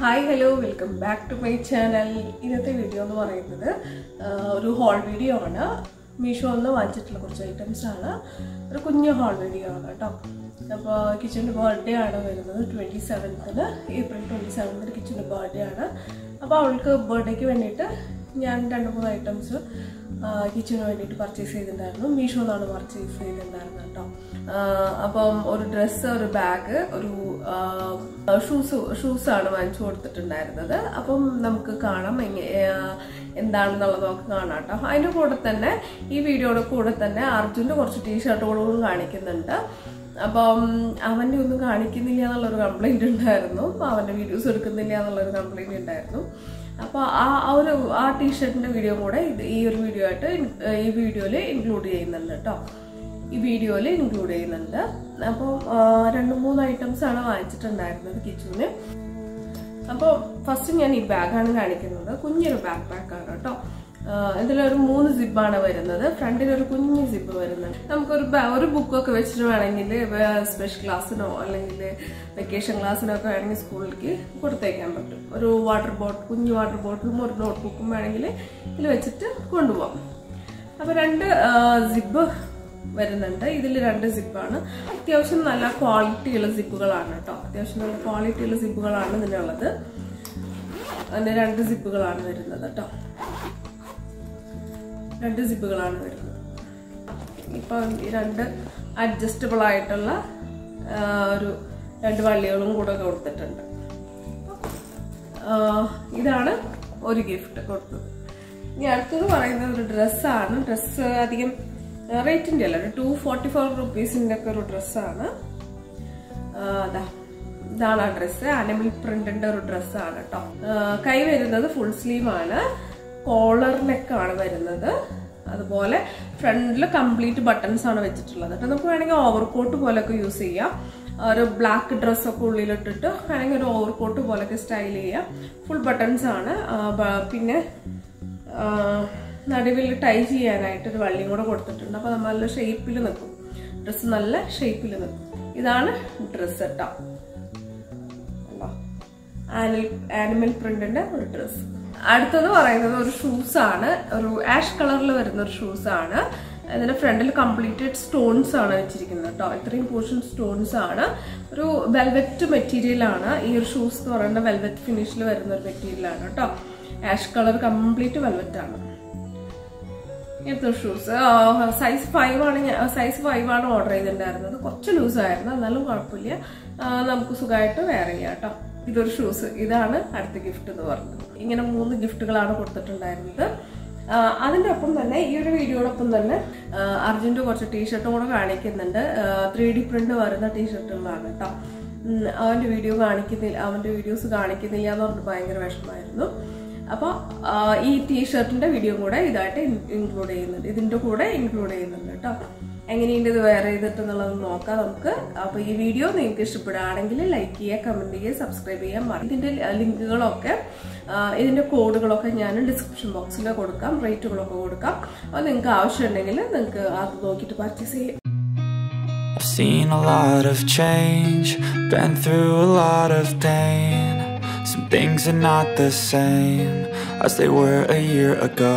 Hi hello welcome back to my channel ഇന്നത്തെ video എന്ന് പറയുന്നത് ഒരു ഹോൾ വീഡിയോ ആണ്. മീഷോയിൽ നിന്ന് വാങ്ങിച്ചിട്ടുള്ള കുറച്ച് ഐറ്റംസ് ആണ്. ഒരു കുഞ്ഞു ഹോൾ വീഡിയോ ആണ് കേട്ടോ. അപ്പോൾ കിച്ചന്റെ ബർത്ത്ഡേ ആണ് വരുന്നത് ട്വന്റി സെവൻത്തിന് ഏപ്രിൽ ട്വന്റി സെവൻത്തിന് കിച്ചന്റെ ബർത്ത്ഡേ ആണ്. അപ്പോൾ അവൾക്ക് ബർത്ത്ഡേക്ക് വേണ്ടിയിട്ട് ഞാൻ രണ്ട് മൂന്ന് ഐറ്റംസ് കിച്ചന് വേണ്ടിയിട്ട് പർച്ചേസ് ചെയ്തിട്ടുണ്ടായിരുന്നു. മീഷോ നിന്നാണ് പർച്ചേസ് ചെയ്തിട്ടുണ്ടായിരുന്നത് കേട്ടോ. അപ്പം ഒരു ഡ്രസ്സ് ഒരു ബാഗ് ഒരു ഷൂസ് ഷൂസാണ് വാങ്ങിച്ചു കൊടുത്തിട്ടുണ്ടായിരുന്നത്. അപ്പം നമുക്ക് കാണാം എന്താണെന്നുള്ളത് നമുക്ക് കാണാം കേട്ടോ. അതിന്റെ കൂടെ തന്നെ ഈ വീഡിയോയുടെ കൂടെ തന്നെ അർജുന്റെ കുറച്ച് ടീഷർട്ടുകളും കാണിക്കുന്നുണ്ട്. അപ്പം അവന്റെ ഒന്നും കാണിക്കുന്നില്ല എന്നുള്ളൊരു കംപ്ലൈന്റ് ഉണ്ടായിരുന്നു. അവന്റെ വീഡിയോസ് എടുക്കുന്നില്ല എന്നുള്ളൊരു കംപ്ലൈന്റ് ഉണ്ടായിരുന്നു. അപ്പോൾ ആ ആ ഒരു ആ ടീഷർട്ടിന്റെ വീഡിയോ കൂടെ ഇത് ഈ ഒരു വീഡിയോ ആയിട്ട് ഈ വീഡിയോയിൽ ഇൻക്ലൂഡ് ചെയ്യുന്നുണ്ട് കേട്ടോ ഈ വീഡിയോയിൽ ഇൻക്ലൂഡ് ചെയ്യുന്നുണ്ട്. അപ്പോൾ രണ്ട് മൂന്ന് ഐറ്റംസ് ആണ് വാങ്ങിച്ചിട്ടുണ്ടായിരുന്നത് കിച്ചുവിന്. അപ്പോൾ ഫസ്റ്റ് ഞാൻ ഈ ബാഗാണ് കാണിക്കുന്നത്. കുഞ്ഞൊരു ബാക്ക് പാക്കാണ് കേട്ടോ ഇതിലൊരു മൂന്ന് സിബാണ് വരുന്നത്. ഫ്രണ്ടിൽ ഒരു കുഞ്ഞ് സിബ് വരുന്നുണ്ട്. നമുക്കൊരു ഒരു ഒരു ബുക്കൊക്കെ വെച്ചിട്ട് വേണമെങ്കിൽ സ്പെഷ്യൽ ക്ലാസ്സിനോ അല്ലെങ്കിൽ വെക്കേഷൻ ക്ലാസ്സിനോ ഒക്കെ വേണമെങ്കിൽ സ്കൂളിലേക്ക് കൊടുത്തേക്കാൻ പറ്റും. ഒരു വാട്ടർ ബോട്ടിൽ കുഞ്ഞു വാട്ടർ ബോട്ടിലും ഒരു നോട്ട് ബുക്കും വേണമെങ്കിൽ ഇതിൽ വെച്ചിട്ട് കൊണ്ടുപോകാം. അപ്പോൾ രണ്ട് സിബ് വരുന്നുണ്ട്. ഇതിൽ രണ്ട് സിബാണ്. അത്യാവശ്യം നല്ല ക്വാളിറ്റിയുള്ള സിബുകളാണ് കേട്ടോ. അത്യാവശ്യം നല്ല ക്വാളിറ്റിയുള്ള സിബുകളാണ് ഇതിനുള്ളത് അതിന്റെ രണ്ട് സിബുകളാണ് വരുന്നത് കേട്ടോ. രണ്ട് സിബുകളാണ് വരുന്നത്. ഇപ്പം ഈ രണ്ട് അഡ്ജസ്റ്റബിൾ ആയിട്ടുള്ള ഒരു രണ്ട് വള്ളികളും കൂടെ കൊടുത്തിട്ടുണ്ട്. ഇതാണ് ഒരു ഗിഫ്റ്റ് കൊടുത്തത്. ഇനി അടുത്തത് പറയുന്നത് ഒരു ഡ്രസ്സാണ് ഡ്രസ്സ് അധികം റേറ്റിന്റെ അല്ല ഒരു ടു ഫോർട്ടി ഫോർ റുപ്പീസിന്റെ ഒക്കെ ഒരു ഡ്രസ്സാണ് അതാ ഇതാണ് ആ ഡ്രസ്സ് ആനിമൽ പ്രിന്റിന്റെ ഒരു ഡ്രസ്സാണ് കേട്ടോ കൈ വരുന്നത് ഫുൾ സ്ലീവ് ആണ്. കോളർ നെക്കാണ് വരുന്നത്. അതുപോലെ ഫ്രണ്ടിൽ കംപ്ലീറ്റ് ബട്ടൺസ് ആണ് വെച്ചിട്ടുള്ളത്. കേട്ടോ നമുക്ക് വേണമെങ്കിൽ ഓവർ ഓവർകോട്ട് പോലൊക്കെ യൂസ് ചെയ്യാം. ഒരു ബ്ലാക്ക് ഡ്രസ്സൊക്കെ ഉള്ളിലിട്ടിട്ട് വേണമെങ്കിൽ ഒരു ഓവർ കോട്ട് പോലൊക്കെ സ്റ്റൈൽ ചെയ്യാം. ഫുൾ ബട്ടൺസ് ആണ്. പിന്നെ നടുവിൽ ടൈ ചെയ്യാനായിട്ട് ഒരു വള്ളിയും കൂടെ കൊടുത്തിട്ടുണ്ട്. അപ്പോൾ നല്ല ഷേപ്പിൽ നിൽക്കും. ഡ്രസ്സ് നല്ല ഷേപ്പിൽ നിൽക്കും. ഇതാണ് ഡ്രസ്സ് കേട്ടോ ആനിമൽ പ്രിന്റിന്റെ ഒരു ഡ്രസ്സ് അടുത്തത് പറയുന്നത് ഒരു ഷൂസ് ആണ്. ഒരു ആഷ് കളറിൽ വരുന്ന ഒരു ഷൂസ് ആണ്. ഇതിന്റെ ഫ്രണ്ടിൽ കംപ്ലീറ്റഡ് സ്റ്റോൺസ് ആണ് വെച്ചിരിക്കുന്നത് കേട്ടോ ഇത്രയും പോർഷൻ സ്റ്റോൺസ് ആണ്. ഒരു വെൽവെറ്റ് മെറ്റീരിയൽ ആണ്. ഈ ഒരു ഷൂസ് എന്ന് പറയുന്നത് വെൽവെറ്റ് ഫിനിഷിൽ വരുന്ന ഒരു മെറ്റീരിയൽ ആണ് കേട്ടോ ആഷ് കളർ കംപ്ലീറ്റ് വെൽവെറ്റ് ആണ്. ഇങ്ങനത്തെ ഷൂസ് സൈസ് ഫൈവ് ആണ് സൈസ് ഫൈവ് ആണ് ഓർഡർ ചെയ്തിട്ടുണ്ടായിരുന്നത്. കുറച്ച് ലൂസ് ആയിരുന്നു. എന്നാലും കുഴപ്പമില്ല. നമുക്ക് സുഖമായിട്ട് വെയർ ചെയ്യാം കേട്ടോ ഇതൊരു ഷൂസ് ഇതാണ് അടുത്ത ഗിഫ്റ്റ് എന്ന് പറഞ്ഞത്. ഇങ്ങനെ മൂന്ന് ഗിഫ്റ്റുകളാണ് കൊടുത്തിട്ടുണ്ടായിരുന്നത്. അതിന്റെ ഒപ്പം തന്നെ ഈ ഒരു വീഡിയോടൊപ്പം തന്നെ അർജുന്റെ കുറച്ച് ടീഷർട്ടും കൂടെ കാണിക്കുന്നുണ്ട്. ത്രീ ഡി പ്രിന്റ് വരുന്ന ടീഷർട്ടുകളാണ് കേട്ടോ. അവന്റെ വീഡിയോ കാണിക്കുന്നില്ല അവന്റെ വീഡിയോസ് കാണിക്കുന്നില്ല എന്ന് പറഞ്ഞിട്ട് ഭയങ്കര വിഷമമായിരുന്നു. അപ്പോൾ ഈ ടീഷർട്ടിന്റെ വീഡിയോ കൂടെ ഇതായിട്ട് ഇൻക്ലൂഡ് ചെയ്യുന്നുണ്ട്. ഇതിന്റെ കൂടെ ഇൻക്ലൂഡ് ചെയ്യുന്നുണ്ട് കേട്ടോ. എങ്ങനെയുണ്ട് ഇത് വേറെ ചെയ്തിട്ട് എന്നുള്ളത് നോക്കാം നമുക്ക് അപ്പോൾ ഈ വീഡിയോ നിങ്ങൾക്ക് ഇഷ്ടപ്പെടുകയാണെങ്കിൽ ലൈക്ക് ചെയ്യുക കമന്റ് ചെയ്യുക സബ്സ്ക്രൈബ് ചെയ്യാൻ മറക്കും ഇതിന്റെ ലിങ്കുകളൊക്കെ ഇതിന്റെ കോഡുകളൊക്കെ ഞാൻ ഡിസ്ക്രിപ്ഷൻ ബോക്സിൽ കൊടുക്കാം റേറ്റുകളൊക്കെ കൊടുക്കാം അപ്പോൾ നിങ്ങൾക്ക് ആവശ്യമുണ്ടെങ്കിൽ നിങ്ങൾക്ക് അത് നോക്കിയിട്ട് പർച്ചേസ് ചെയ്യാം I've seen a lot of change, been through a lot of pain. Some things are not the same as they were a year ago.